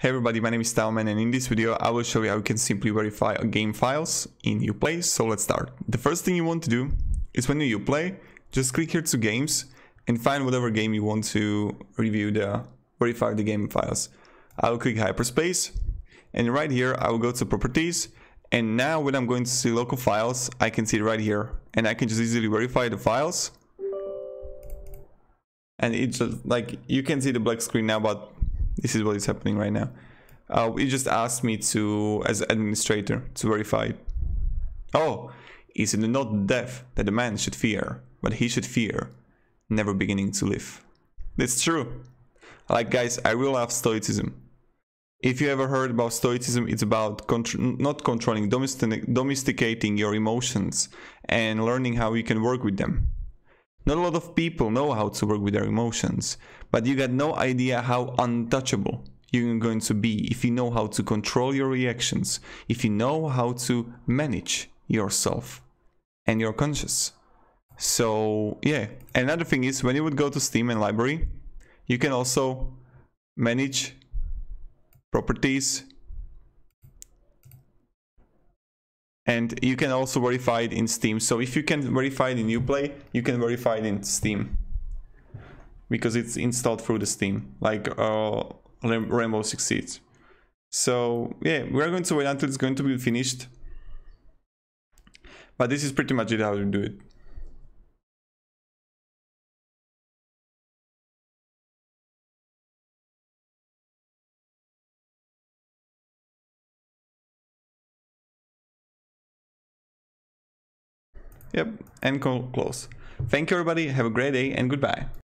Hey everybody, my name is TaoMan and in this video I will show you how you can simply verify game files in Uplay. So let's start. The first thing you want to do is when you Uplay, just click here to games and find whatever game you want to review the verify the game files. I will click Hyper Scape and right here I will go to properties and now when I'm going to see local files I can see it right here and I can just easily verify the files and it's just like you can see the black screen now but this is what is happening right now. Uh, it just asked me to as administrator to verify. Oh is it not death that the man should fear but he should fear never beginning to live? That's true. Like guys i really love stoicism. If you ever heard about stoicism it's about contr not controlling domestic domesticating your emotions and learning how you can work with them not a lot of people know how to work with their emotions, but you got no idea how untouchable you're going to be if you know how to control your reactions, if you know how to manage yourself and your conscious. So yeah, another thing is when you would go to Steam and library, you can also manage properties and you can also verify it in Steam. So if you can verify it in Uplay, you can verify it in Steam because it's installed through the Steam, like uh, Rainbow Six Siege. So yeah, we're going to wait until it's going to be finished. But this is pretty much it how to do it. Yep, and close. Thank you everybody, have a great day and goodbye.